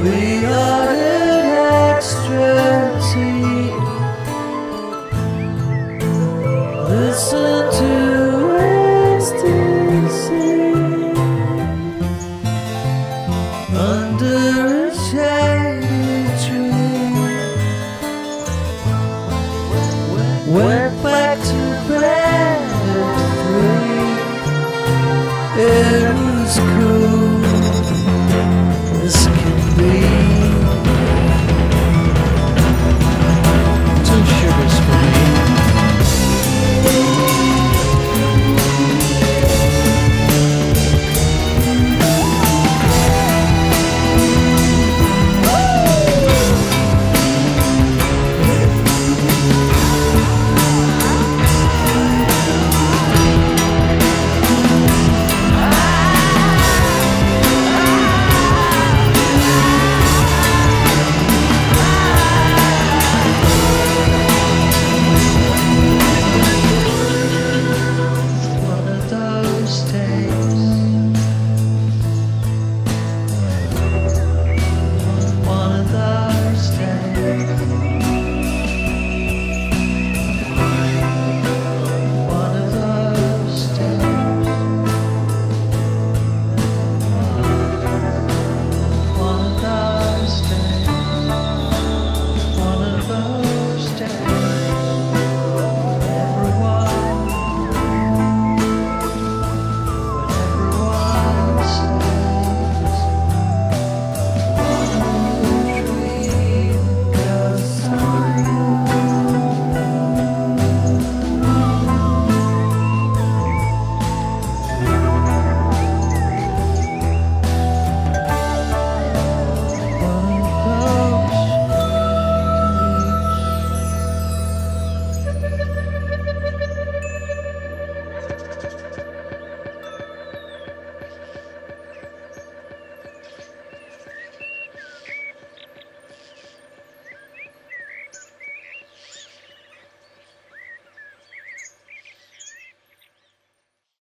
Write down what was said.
We ordered extra tea. Listen to